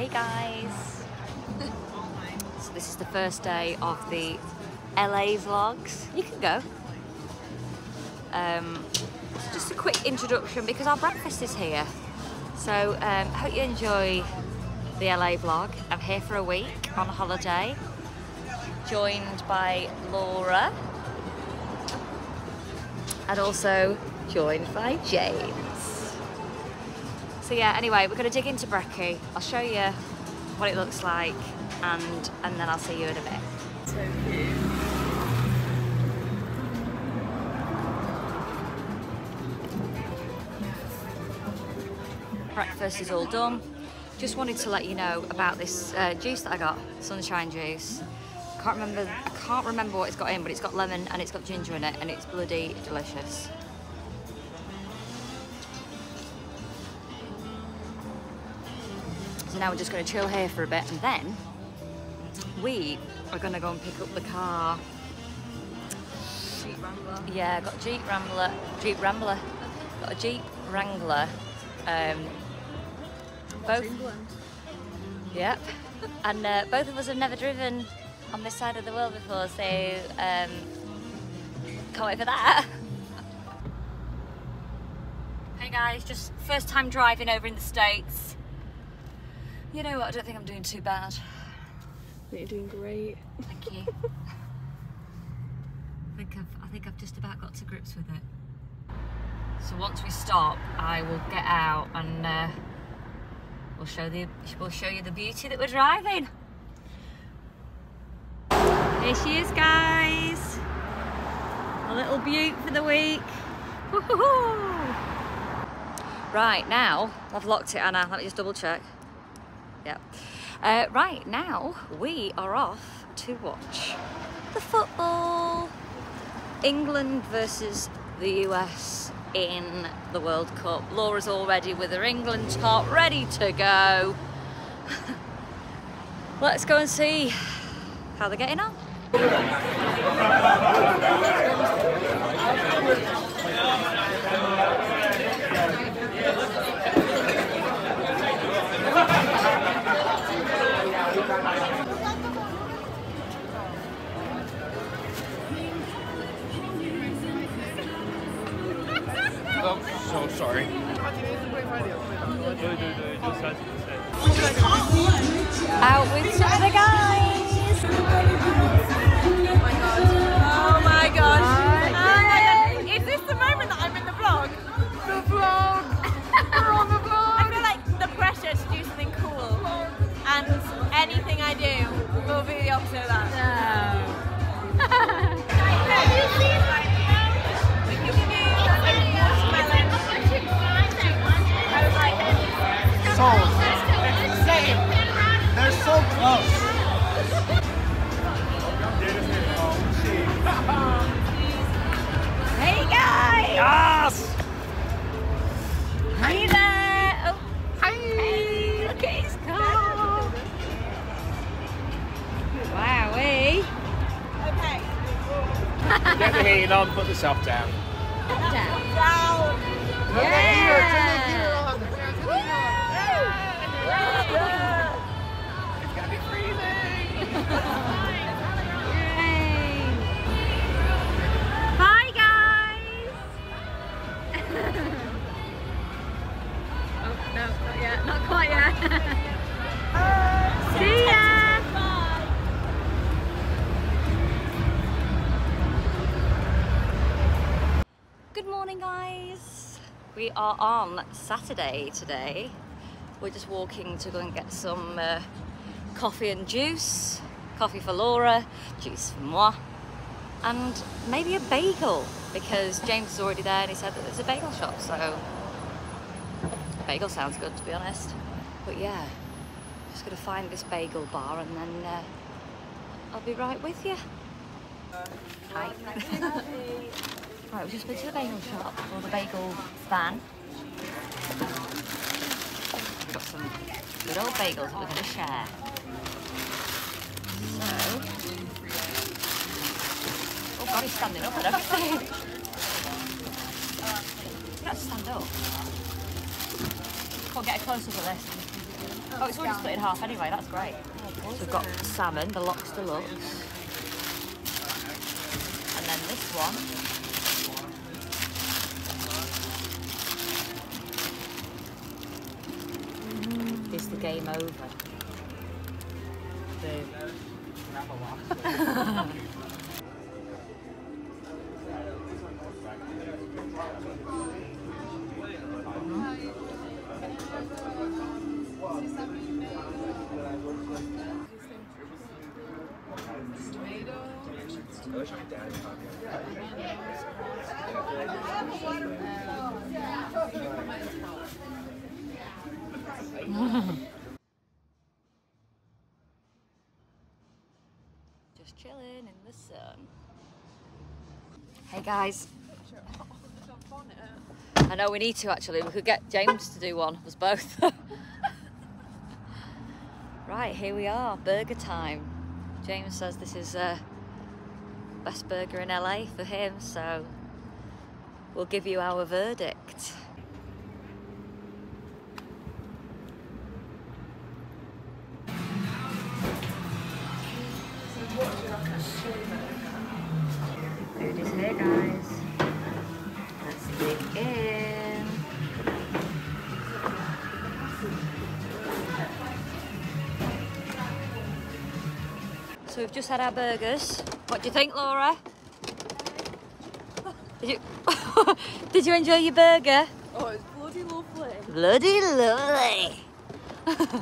Hey guys! so this is the first day of the LA vlogs. You can go. Um, just a quick introduction because our breakfast is here. So um, hope you enjoy the LA vlog. I'm here for a week on holiday, joined by Laura and also joined by James. So yeah, anyway, we're gonna dig into Breccy. I'll show you what it looks like and and then I'll see you in a bit. So cute. Breakfast is all done. Just wanted to let you know about this uh, juice that I got, sunshine juice. Can't remember. I can't remember what it's got in, but it's got lemon and it's got ginger in it, and it's bloody delicious. Now we're just going to chill here for a bit, and then we are going to go and pick up the car. Jeep Rambler. Yeah, I got a Jeep Rambler. Jeep Rambler. Got a Jeep Wrangler. Um, both. England. Yep. And uh, both of us have never driven on this side of the world before, so um, can't wait for that. Hey guys, just first time driving over in the States. You know what, I don't think I'm doing too bad. You're doing great. Thank you. I think I've, I think I've just about got to grips with it. So once we stop, I will get out and uh, we'll show the we'll show you the beauty that we're driving. Here she is, guys. A little beaut for the week. Right now, I've locked it, Anna. Let me just double check. Yep. Uh, right now, we are off to watch the football. England versus the US in the World Cup. Laura's already with her England top, ready to go. Let's go and see how they're getting on. Out with the guys. Okay. Get the heating on, put the soft down. Down. Yeah! It's gonna be freezing. Yay. Bye guys! oh no, not yet, not quite yet. See ya! Good morning guys! We are on Saturday today. We're just walking to go and get some uh, coffee and juice. Coffee for Laura, juice for moi, and maybe a bagel because James is already there and he said that there's a bagel shop. So bagel sounds good to be honest. But yeah, just gonna find this bagel bar and then uh, I'll be right with you. Hi. right, we've just been to the bagel shop or the bagel van. We've got some good old bagels that we're gonna share. So, oh god, he's standing up and everything. You don't stand up. Can't get a close up of this. Oh, it's already split in half anyway, that's great. So we've got salmon, the Lox Deluxe. And then this one. Game over? Boom. Just chilling in the sun. Hey guys. I know we need to actually. We could get James to do one, us both. right, here we are, burger time. James says this is uh, best burger in LA for him, so we'll give you our verdict. Food is here, guys. Let's dig in. So we've just had our burgers. What do you think, Laura? Did you, Did you enjoy your burger? Oh, it's bloody lovely. Bloody lovely.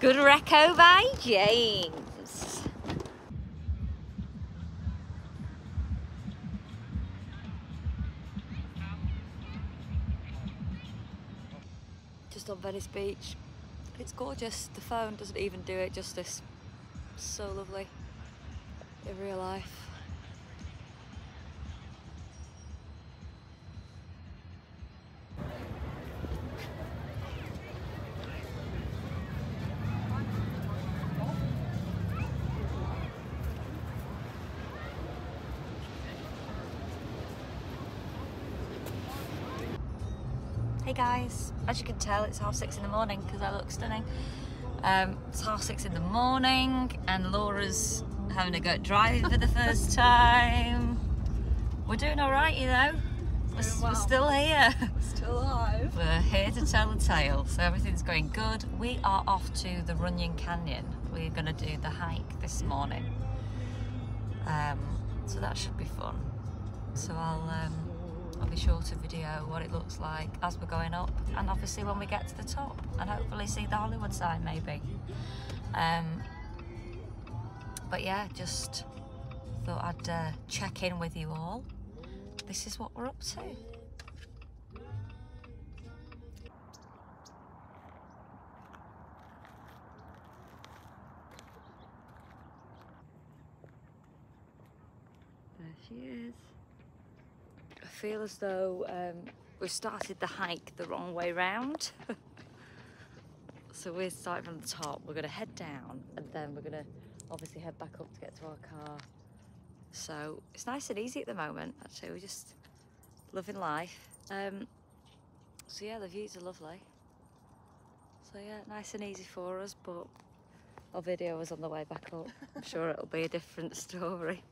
Good reco by James. Venice Beach. It's gorgeous. The phone doesn't even do it justice. So lovely in real life. Hey guys, as you can tell, it's half six in the morning because I look stunning. Um, it's half six in the morning, and Laura's having a go at driving for the first time. We're doing all right, you know. We're, s- we're still here. Still alive. We're here to tell the tale, so everything's going good. We are off to the Runyon Canyon. We're going to do the hike this morning, um, so that should be fun. So I'll um, I'll be sure to video what it looks like as we're going up, and obviously when we get to the top, and hopefully see the Hollywood sign maybe. Um, but yeah, just thought I'd uh, check in with you all. This is what we're up to. There she is. Feel as though um, we've started the hike the wrong way round. so we're starting from the top. We're going to head down and then we're going to obviously head back up to get to our car. So it's nice and easy at the moment. Actually, we're just loving life. Um, so yeah, the views are lovely. So yeah, nice and easy for us. But our video was on the way back up. I'm sure it'll be a different story.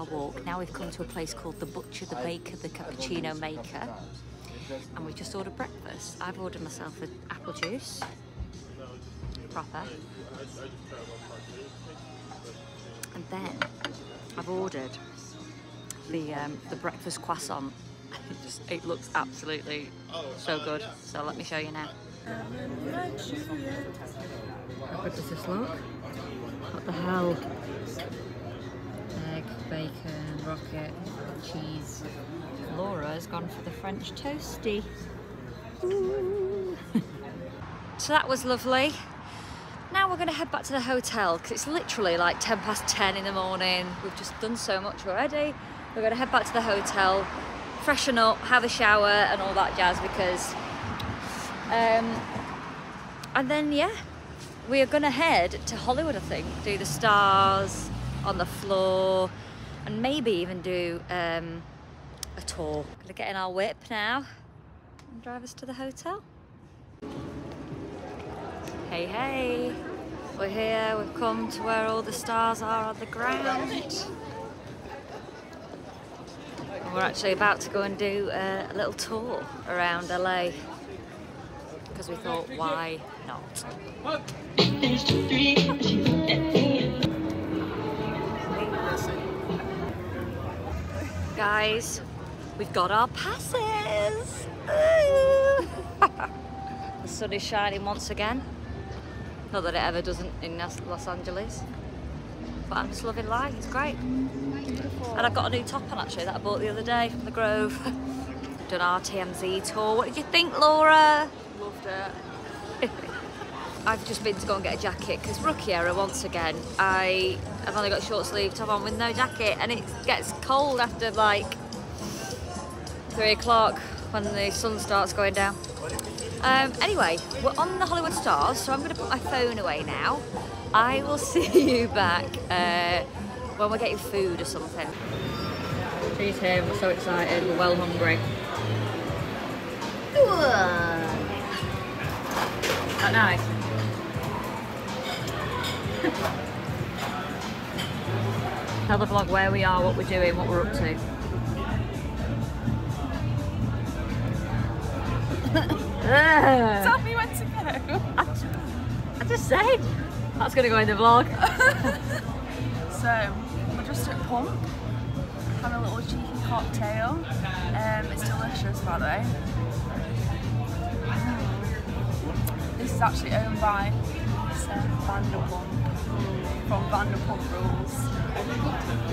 Our walk. Now we've come to a place called the Butcher, the Baker, the Cappuccino Maker, and we've just ordered breakfast. I've ordered myself an apple juice, proper, and then I've ordered the um, the breakfast croissant. It just it looks absolutely so good. So let me show you now. Good does this look? What the hell? Bacon, rocket, cheese. Laura has gone for the French toasty. So that was lovely. Now we're going to head back to the hotel because it's literally like 10 past 10 in the morning. We've just done so much already. We're going to head back to the hotel, freshen up, have a shower, and all that jazz because. Um, and then, yeah, we are going to head to Hollywood, I think, do the stars on the floor, and maybe even do um, a tour. Gonna get in our whip now and drive us to the hotel. Hey, hey, we're here, we've come to where all the stars are on the ground. And we're actually about to go and do a, a little tour around LA because we thought, why not? Guys, we've got our passes. The sun is shining once again. Not that it ever doesn't in Los Angeles. But I'm just loving life, it's great. And I've got a new top on actually that I bought the other day from the Grove. Done our TMZ tour. What did you think, Laura? Loved it. I've just been to go and get a jacket because rookie error once again. I have only got short sleeve top on with no jacket and it gets cold after like three o'clock when the sun starts going down. Um, anyway, we're on the Hollywood Stars, so I'm going to put my phone away now. I will see you back uh, when we're getting food or something. She's here, we're so excited, we're well hungry. That nice. Tell the vlog where we are, what we're doing, what we're up to. Tell me when to go. I just said that's gonna go in the vlog. So, we're just at Pump, having a little cheeky cocktail. Um, it's delicious, by the way. Mm. This is actually owned by Seth Vanderpump from Vanderpump Rules.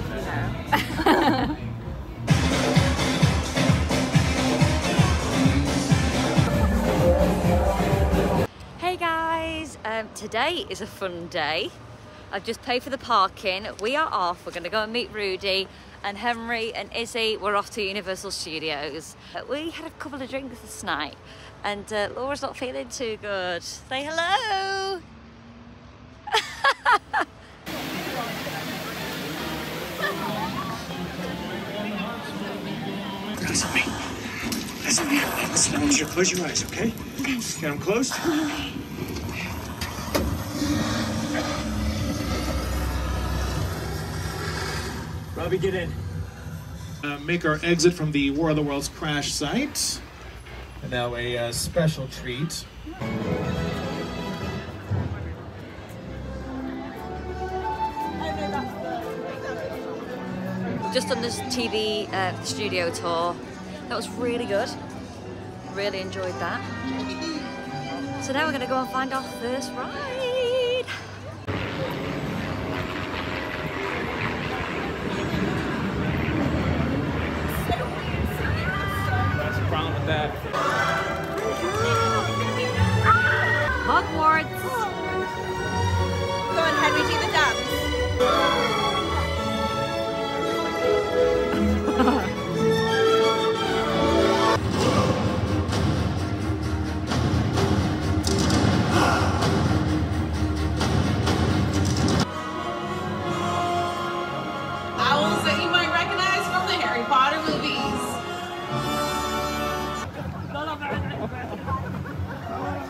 Hey guys, um, today is a fun day. I've just paid for the parking. We are off. We're gonna go and meet Rudy and Henry and Izzy. We're off to Universal Studios. Uh, We had a couple of drinks this night, and uh, Laura's not feeling too good. Say hello. Listen to me. Listen to me. Listen, I want you to close your eyes, okay? Okay. Get them closed. Robbie, get in. Uh, make our exit from the War of the Worlds crash site. And now a uh, special treat. Just on this TV uh, studio tour. That was really good. Really enjoyed that. So now we're gonna go and find our first ride.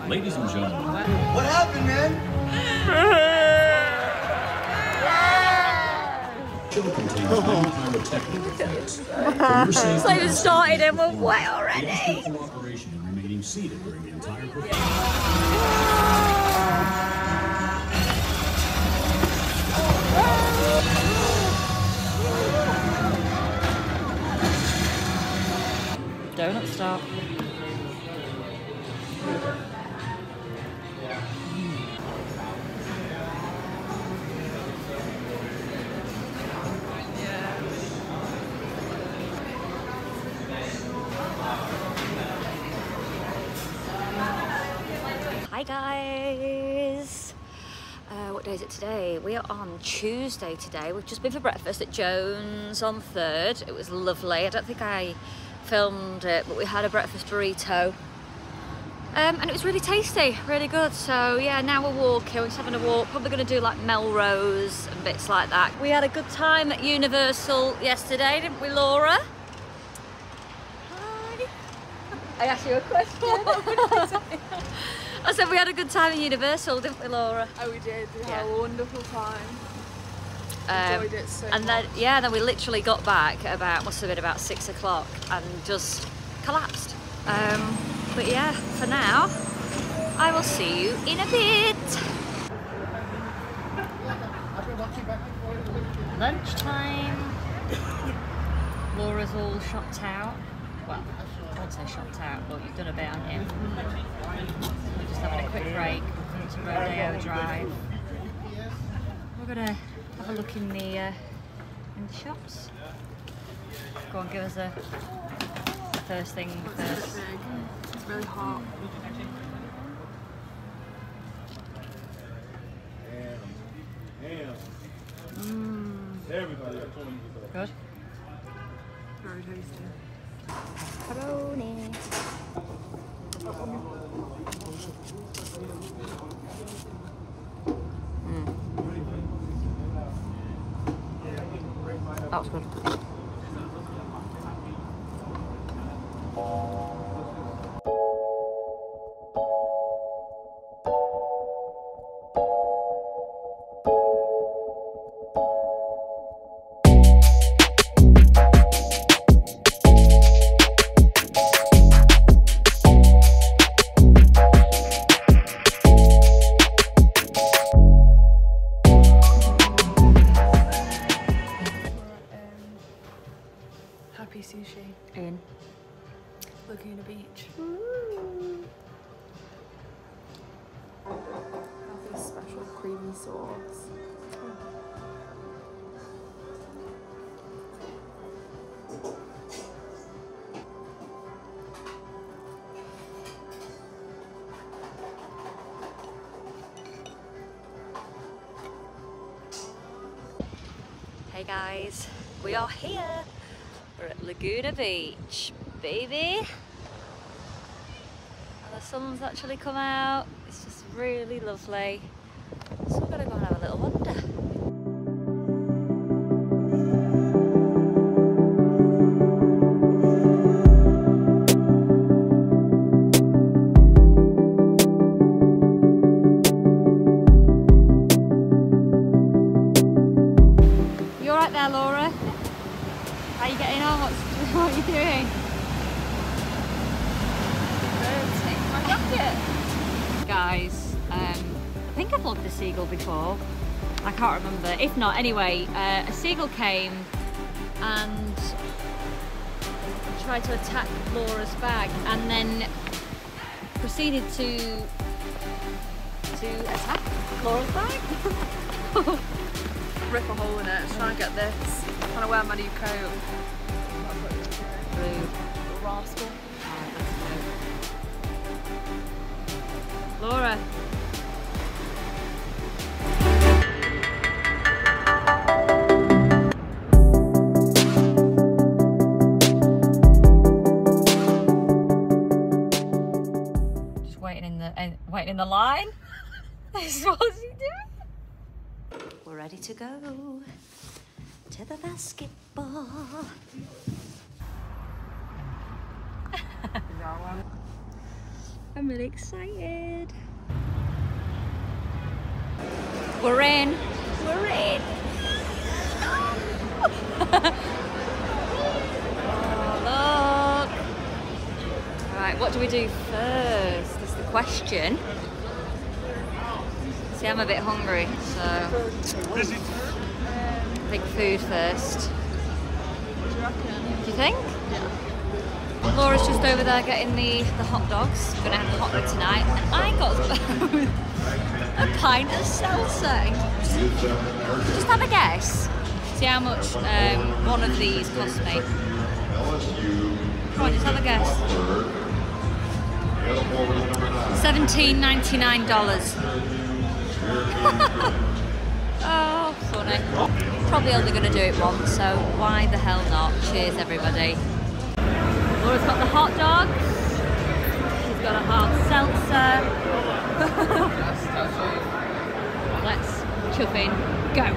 Ladies and gentlemen, What happened, man? show contains many pyrotechnical effects. For your safety, It's not even started and we're wet already. keep cooperation and remaining seated during the entire performance. Donut stop. Hi guys. day is it today? We are on Tuesday today. We've just been for breakfast at Joan's on 3rd. It was lovely. I don't think I filmed it, but we had a breakfast burrito. Um, and it was really tasty, really good. So yeah, now we're walking, we're just having a walk. Probably gonna do like Melrose and bits like that. We had a good time at Universal yesterday, didn't we, Laura? Hi. I asked you a question. I said we had a good time at Universal, didn't we, Laura? Oh, we did. We Yeah. had a wonderful time. Um, Enjoyed it so and then yeah, then we literally got back about must have been about six o'clock and just collapsed. Um, but yeah, for now, I will see you in a bit. Lunchtime. Laura's all shopped out. Well, I won't say shopped out, but you've done a bit, haven't you? Just having a quick break to Rodeo Drive. We're gonna have a look in the uh, in the shops. Go on, give us a first thing first. It's really hot. Good. Very tasty. That was good. We're at Laguna Beach, baby. And the sun's actually come out. It's just really lovely. If not, anyway, uh, a seagull came and tried to attack Laura's bag and then proceeded to to attack Laura's bag. Rip a hole in it. Trying to get this. Trying to wear my new coat. Rascal. Laura. Waiting in the line. This is what he doing. We're ready to go to the basketball. I'm really excited. We're in. We're in. oh, look. Right, what do we do first? Question. See, I'm a bit hungry, so I think food first. Do you think? Laura's just over there getting the, the hot dogs. We're gonna have hot dog tonight. And I got a pint of salsa. Just have a guess. See how much um, one of these cost me. Come on, just have a guess. Seventeen ninety nine dollars. Oh, funny. Probably only going to do it once, so why the hell not? Cheers, everybody. Laura's got the hot dogs. She's got a hard seltzer. Let's chuff in. Go.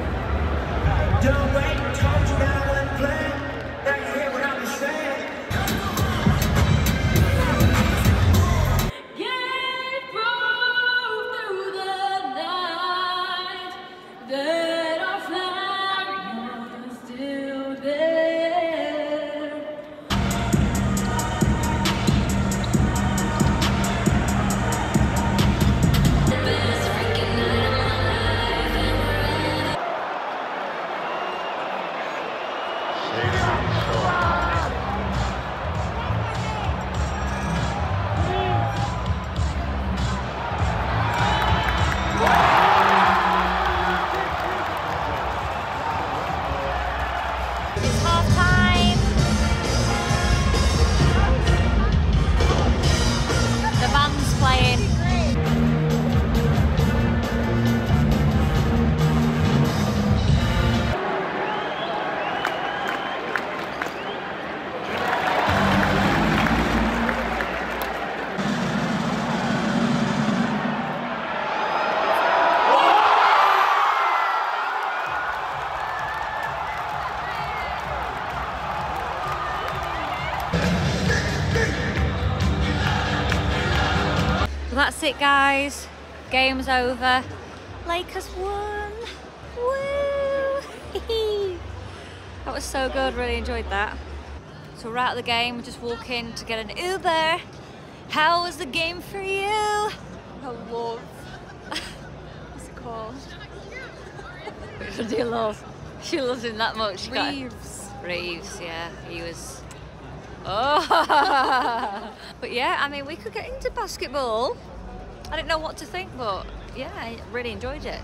It, guys. Game's over. Lakers won. Woo! that was so good. Really enjoyed that. So we're out of the game. We're just walking to get an Uber. How was the game for you? I love. What's it called? Which do you love? She loves him that much. She Reaves. Reaves, yeah, he was. Oh, but yeah, I mean, we could get into basketball. I didn't know what to think, but yeah, I really enjoyed it.